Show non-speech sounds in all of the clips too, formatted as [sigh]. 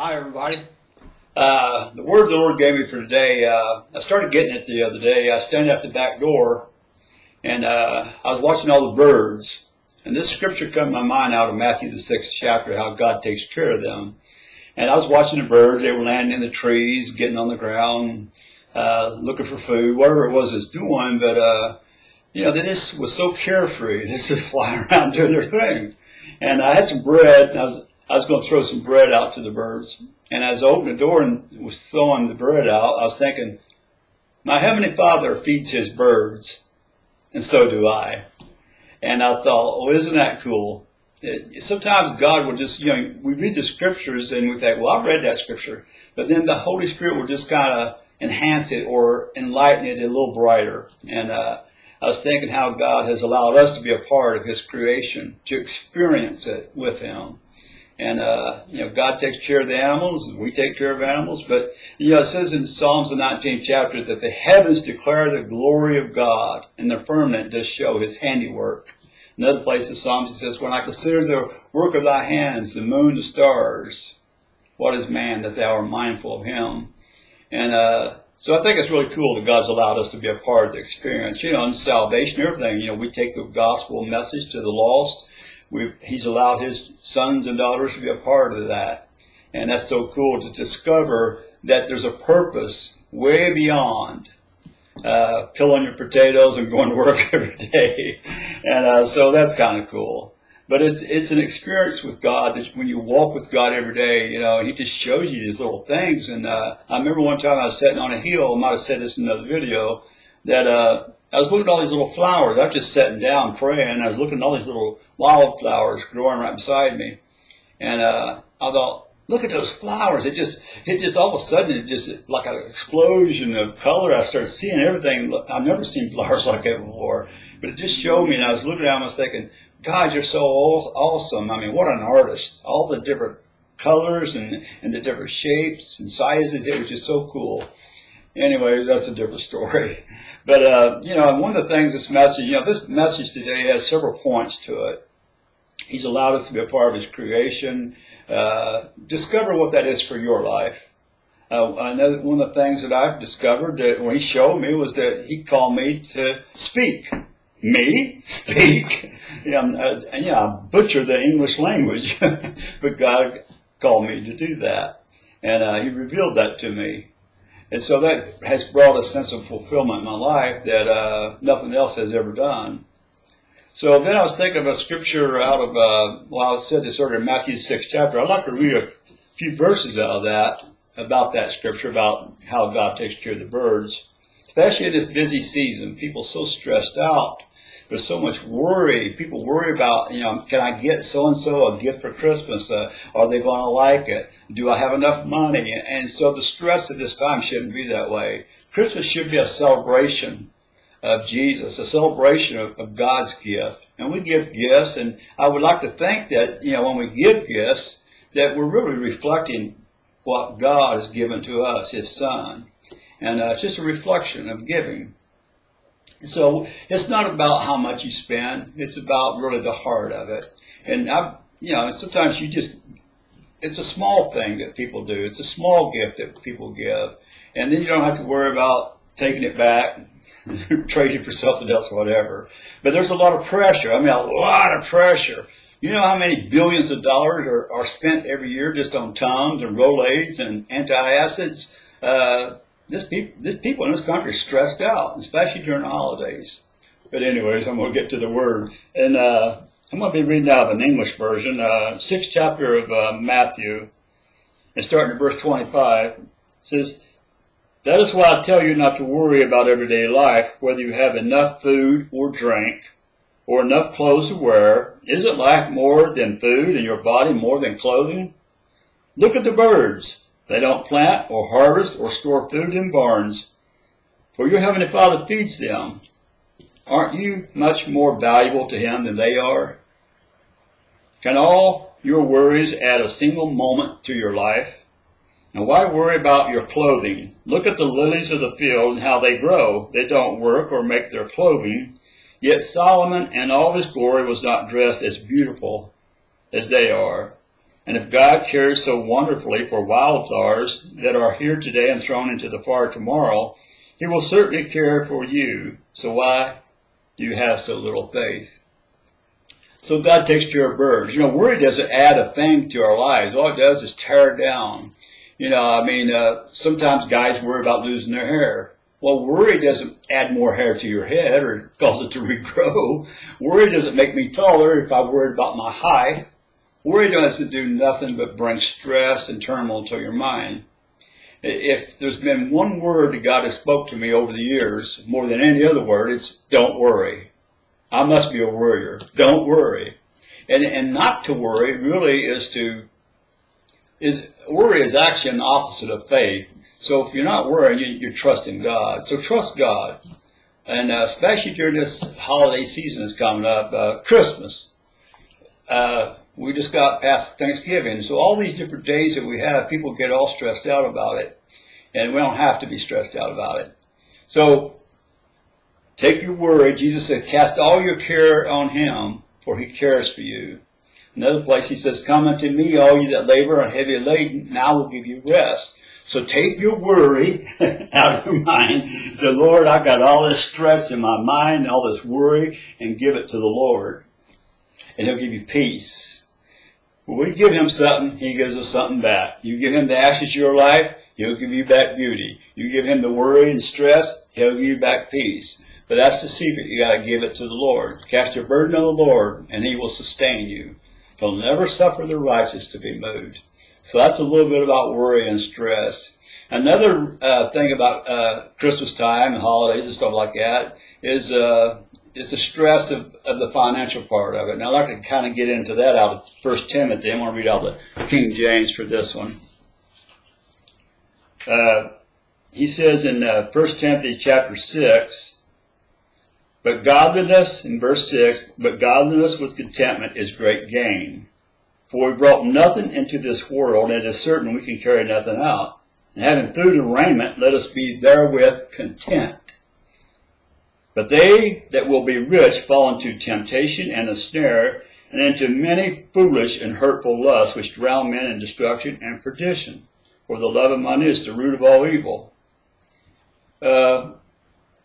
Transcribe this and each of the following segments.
Hi, everybody. Uh, the word the Lord gave me for today, uh, I started getting it the other day. I was standing at the back door and uh, I was watching all the birds. And this scripture came to my mind out of Matthew, the sixth chapter, how God takes care of them. And I was watching the birds. They were landing in the trees, getting on the ground, uh, looking for food, whatever it was it's doing. But, uh, you know, they just was so carefree. [laughs] They just flying [laughs] around doing their thing. And I had some bread, and I was, I was going to throw some bread out to the birds. And as I opened the door and was throwing the bread out, I was thinking, my Heavenly Father feeds His birds, and so do I. And I thought, oh, isn't that cool? It, sometimes God will just, you know, we read the scriptures and we think, well, I've read that scripture. But then the Holy Spirit will just kind of enhance it or enlighten it a little brighter. And uh, I was thinking how God has allowed us to be a part of His creation, to experience it with Him. And, uh, you know, God takes care of the animals and we take care of animals. But, you know, it says in Psalms, the 19th chapter, that the heavens declare the glory of God and the firmament does show his handiwork. Another place in Psalms, it says, When I consider the work of thy hands, the moon, the stars, what is man that thou art mindful of him? And, uh, so I think it's really cool that God's allowed us to be a part of the experience. You know, in salvation, everything, you know, we take the gospel message to the lost we he's allowed his sons and daughters to be a part of that. And that's so cool to discover that there's a purpose way beyond uh, peeling your potatoes and going to work [laughs] every day. And uh, so that's kind of cool. But it's it's an experience with God that when you walk with God every day, you know, He just shows you these little things. And uh, I remember one time I was sitting on a hill. I might have said this in another video that uh, I was looking at all these little flowers. I was just sitting down praying. I was looking at all these little wildflowers growing right beside me. And uh, I thought, look at those flowers. It just, it just all of a sudden, it just like an explosion of color. I started seeing everything. I've never seen flowers [laughs] like that before. But it just showed me, and I was looking at them, I was thinking, God, you're so awesome. I mean, what an artist. All the different colors and, and the different shapes and sizes. It was just so cool. Anyway, that's a different story. [laughs] But, uh, you know, one of the things this message, you know, this message today has several points to it. He's allowed us to be a part of His creation. Uh, discover what that is for your life. Uh, know one of the things that I've discovered that when He showed me was that He called me to speak. Me speak. yeah, uh, yeah, I butcher the English language, [laughs] but God called me to do that, and uh, He revealed that to me. And so that has brought a sense of fulfillment in my life that uh, nothing else has ever done. So then I was thinking of a scripture out of, uh, well, I said this earlier, Matthew 6 chapter. I'd like to read a few verses out of that, about that scripture, about how God takes care of the birds. Especially in this busy season, people so stressed out. There's so much worry. People worry about, you know, can I get so and so a gift for Christmas? Uh, are they going to like it? Do I have enough money? And so the stress at this time shouldn't be that way. Christmas should be a celebration of Jesus, a celebration of, of, God's gift. And we give gifts, and I would like to think that, you know, when we give gifts, that we're really reflecting what God has given to us, His Son. And uh, it's just a reflection of giving. So it's not about how much you spend, it's about really the heart of it. And I, you know, sometimes you just, it's a small thing that people do. It's a small gift that people give. And then you don't have to worry about taking it back [laughs] trading for something else whatever. But there's a lot of pressure. I mean, a lot of pressure. You know how many billions of dollars are, are spent every year just on Tums and Rolaids and antacids? Uh, this, people, this people in this country are stressed out, especially during the holidays. But anyways, I'm going to get to the word. And uh, I'm going to be reading out of an English version, uh, sixth chapter of uh, Matthew, and starting at verse 25. It says, that is why I tell you not to worry about everyday life, whether you have enough food or drink, or enough clothes to wear. Isn't life more than food and your body more than clothing? Look at the birds. They don't plant or harvest or store food in barns, for your heavenly Father feeds them. Aren't you much more valuable to Him than they are? Can all your worries add a single moment to your life? And why worry about your clothing? Look at the lilies of the field and how they grow. They don't work or make their clothing. Yet Solomon in all his glory was not dressed as beautiful as they are. And if God cares so wonderfully for wildflowers that are here today and thrown into the fire tomorrow, he will certainly care for you. So why do you have so little faith? So God takes care of birds. You know, worry doesn't add a thing to our lives. All it does is tear down. You know, I mean, uh, sometimes guys worry about losing their hair. Well, worry doesn't add more hair to your head or [laughs] cause it to regrow. Worry doesn't make me taller if I worry about my height. Worry doesn't do nothing but bring stress and turmoil to your mind. If there's been one word that God has spoke to me over the years, more than any other word, it's don't worry. I must be a worrier. Don't worry. And, and not to worry really is to, is, worry is actually an opposite of faith. So if you're not worrying, you, are trusting God. So trust God. And uh, especially during this holiday season that's coming up, uh, Christmas. Uh, we just got past Thanksgiving. So all these different days that we have, people get all stressed out about it. And we don't have to be stressed out about it. So take your worry. Jesus said, cast all your care on him, for he cares for you. Another place he says, come unto me, all you that labor and are heavy laden, and I will give you rest. So take your worry [laughs] out of your mind. Say, Lord, I've got all this stress in my mind, all this worry, and give it to the Lord. And he'll give you peace. We give him something, he gives us something back. You give him the ashes of your life, he'll give you back beauty. You give him the worry and stress, he'll give you back peace. But that's the secret. You got to give it to the Lord. Cast your burden on the Lord, and he will sustain you. He'll never suffer the righteous to be moved. So that's a little bit about worry and stress. Another uh, thing about uh, Christmas time and holidays and stuff like that is uh, it's the stress of, of the financial part of it. Now, I'd like to kind of get into that out of First Timothy. I'm going to read out the King James for this one. Uh, he says in uh, 1 Timothy chapter 6, but godliness, in verse 6, but godliness with contentment is great gain. For we brought nothing into this world, and it is certain we can carry nothing out. And having food and raiment, let us be therewith content. But they that will be rich fall into temptation and a snare, and into many foolish and hurtful lusts, which drown men in destruction and perdition. For the love of money is the root of all evil. Uh,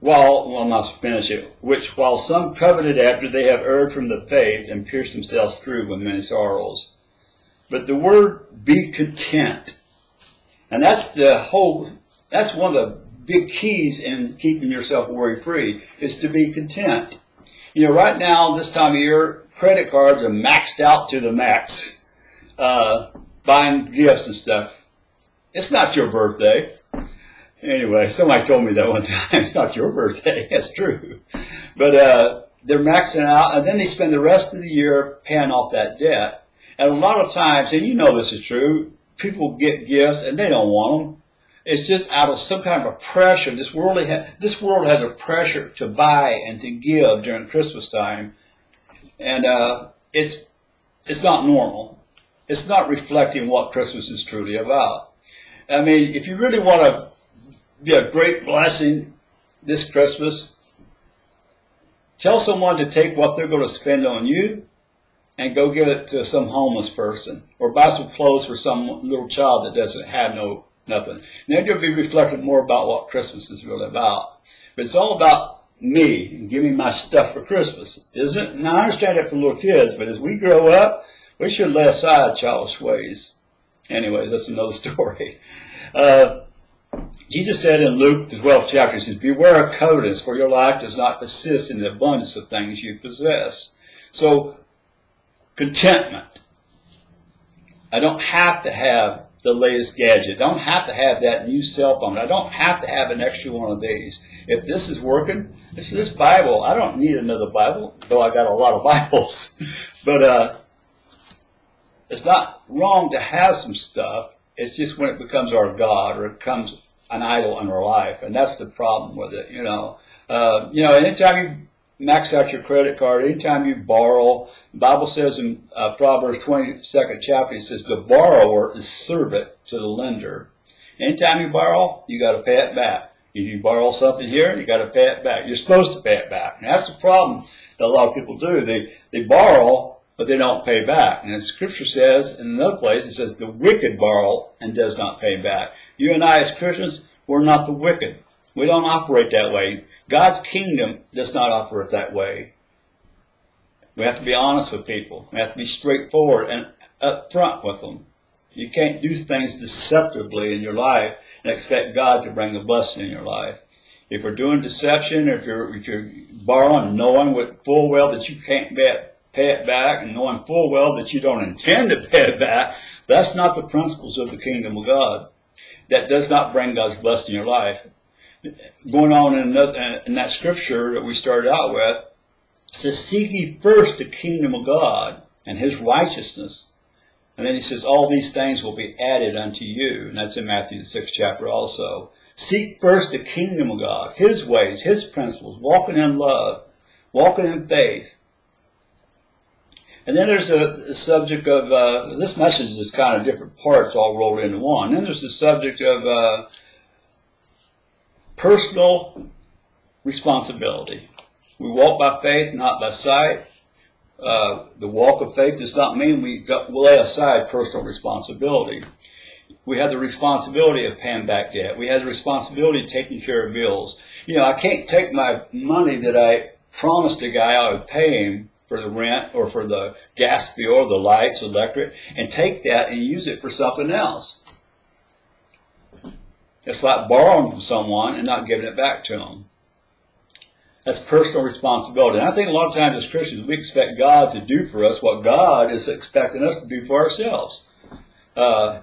while, well, I'm not finish it, which while some coveted after they have erred from the faith and pierced themselves through with many sorrows. But the word be content. And that's the whole, that's one of the big keys in keeping yourself worry free is to be content. You know, right now, this time of year, credit cards are maxed out to the max, uh, buying gifts and stuff. It's not your birthday. Anyway, somebody told me that one [laughs] time. It's not your birthday. [laughs] That's true. But, uh, they're maxing out and then they spend the rest of the year paying off that debt. And a lot of times, and you know this is true, people get gifts and they don't want them. It's just out of some kind of a pressure. This world, ha- this world has a pressure to buy and to give during Christmas time, and uh, it's it's not normal. It's not reflecting what Christmas is truly about. I mean, if you really want to be a great blessing this Christmas, tell someone to take what they're going to spend on you and go give it to some homeless person or buy some clothes for some little child that doesn't have no nothing. Then you'll be reflecting more about what Christmas is really about. But it's all about me and giving my stuff for Christmas, isn't it? Now I understand that for little kids, but as we grow up, we should lay aside childish ways. Anyways, that's another [laughs] story. Uh, Jesus said in Luke, the 12th chapter, he says, Beware of covetous, for your life does not consist in the abundance of things you possess. So, contentment. I don't have to have the latest gadget. I don't have to have that new cell phone. I don't have to have an extra one of these. If this is working, it's this Bible. I don't need another Bible, though I got a lot of [laughs] Bibles. but uh, it's not wrong to have some stuff. It's just when it becomes our God or it becomes an idol in our life, and that's the problem with it. You know, uh, you know, anytime you max out your credit card. Anytime you borrow, the Bible says in uh, Proverbs 22nd chapter, it says the borrower is servant to the lender. Anytime you borrow, you got to pay it back. If you borrow something here, you got to pay it back. You're supposed to pay it back. And that's the problem that a lot of people do. They they borrow but they don't pay back. And the scripture says, in another place, it says, the wicked borrow and does not pay back. You and I as Christians, we're not the wicked. We don't operate that way. God's kingdom does not operate that way. We have to be honest with people. We have to be straightforward and upfront with them. You can't do things deceptively in your life and expect God to bring a blessing in your life. If you're doing deception, if you're if you're borrowing, knowing with full well that you can't pay it, pay it back, and knowing full well that you don't intend to pay it back, that's not the principles of the kingdom of God. That does not bring God's blessing in your life. Going on in, another, in that scripture that we started out with, says, Seek ye first the kingdom of God and his righteousness. And then he says, All these things will be added unto you. And that's in Matthew the sixth chapter also. Seek first the kingdom of God, His ways, His principles, walking in love, walking in faith. And then there's a, a subject of, uh, this message is kind of different parts all rolled into one. And Then there's the subject of uh, personal responsibility. We walk by faith, not by sight. Uh, the walk of faith does not mean we lay aside personal responsibility we have the responsibility of paying back debt. We have the responsibility of taking care of bills. You know, I can't take my money that I promised a guy I would pay him for the rent or for the gas bill or the lights, electric, and take that and use it for something else. It's like borrowing from someone and not giving it back to them. That's personal responsibility. And I think a lot of times as Christians, we expect God to do for us what God is expecting us to do for ourselves. Uh,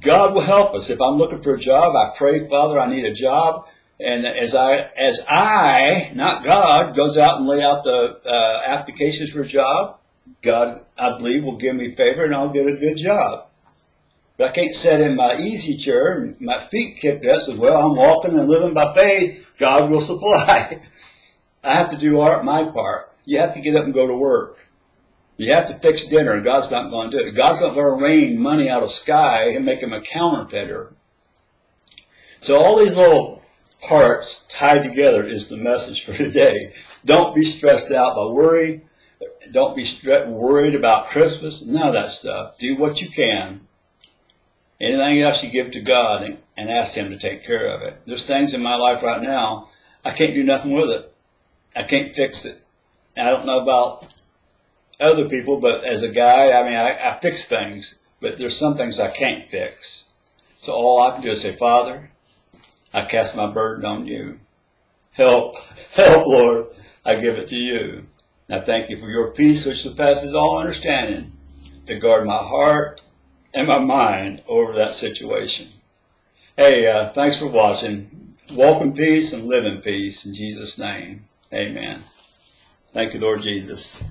God will help us. If I'm looking for a job, I pray, Father, I need a job. And as I, as I, not God, goes out and lay out the uh, applications for a job, God, I believe, will give me favor and I'll get a good job. But I can't sit in my easy chair and my feet kicked up. So, well, I'm walking and living by faith. God will supply. [laughs] I have to do our, my part. You have to get up and go to work. You have to fix dinner, and God's not going to do it. God's not going to rain money out of sky and make him a counterfeiter. So all these little parts tied together is the message for today. Don't be stressed out by worry. Don't be worried about Christmas. None of that stuff. Do what you can. Anything else you give to God and, and ask Him to take care of it. There's things in my life right now, I can't do nothing with it. I can't fix it. I don't know about other people, but as a guy, I mean, I, I fix things, but there's some things I can't fix. So all I can do is say, Father, I cast my burden on you. Help, [laughs] help, Lord. I give it to you. And I thank you for your peace, which surpasses all understanding, to guard my heart and my mind over that situation. Hey, uh, thanks for watching. Walk in peace and live in peace in Jesus' name. Amen. Thank you, Lord Jesus.